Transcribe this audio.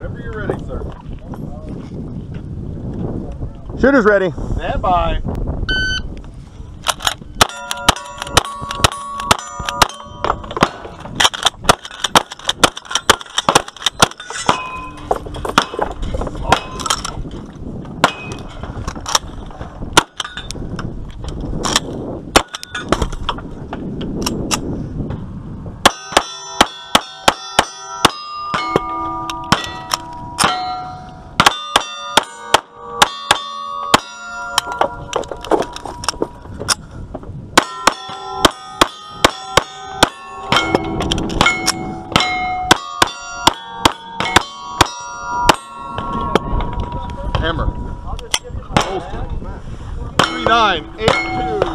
Whenever you're ready, sir. Shooter's ready. Stand by. Hammer. Nine eight two.